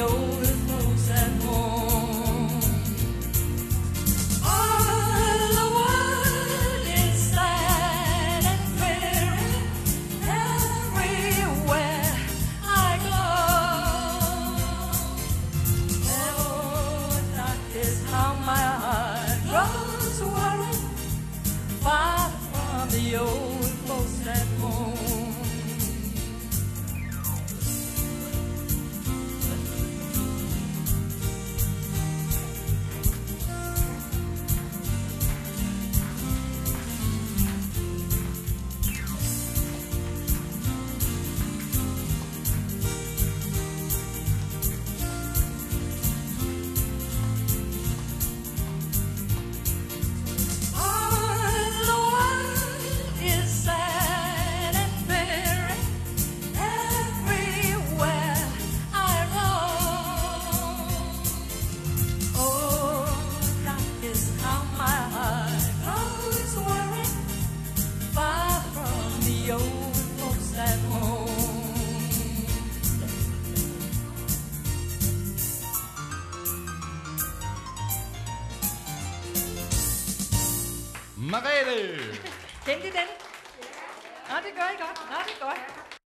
Yo. the old Marete! Kendte den? Ja. Nå, det gør I godt. Nå, det er godt.